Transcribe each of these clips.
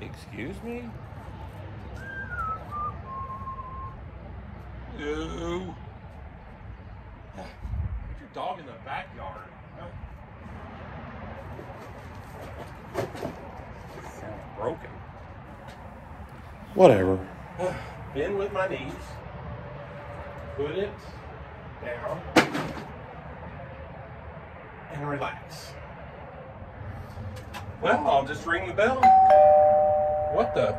Excuse me? No. Get your dog in the backyard. Sounds broken. Whatever. Bend with my knees. Put it down. And relax. Well, I'll just ring the bell. What the?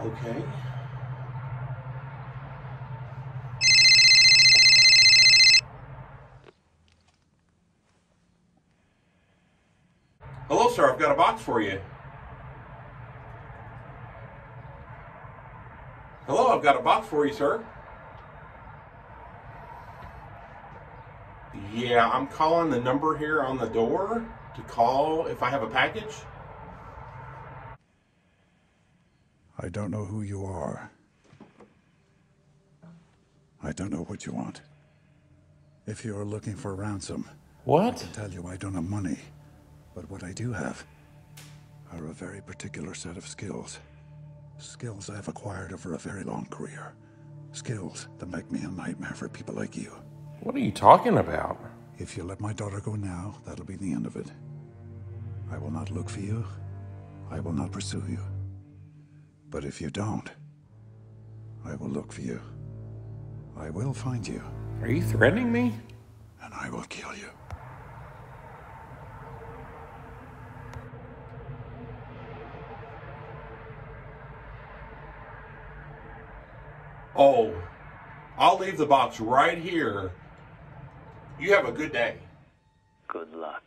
Okay. Hello, sir. I've got a box for you. Hello, I've got a box for you, sir. Yeah, I'm calling the number here on the door to call if I have a package. I don't know who you are. I don't know what you want. If you're looking for ransom, what? I What? can tell you I don't have money. But what I do have are a very particular set of skills. Skills I've acquired over a very long career. Skills that make me a nightmare for people like you. What are you talking about? If you let my daughter go now, that'll be the end of it. I will not look for you. I will not pursue you. But if you don't, I will look for you. I will find you, Are you threatening me? and I will kill you. Oh, I'll leave the box right here. You have a good day. Good luck.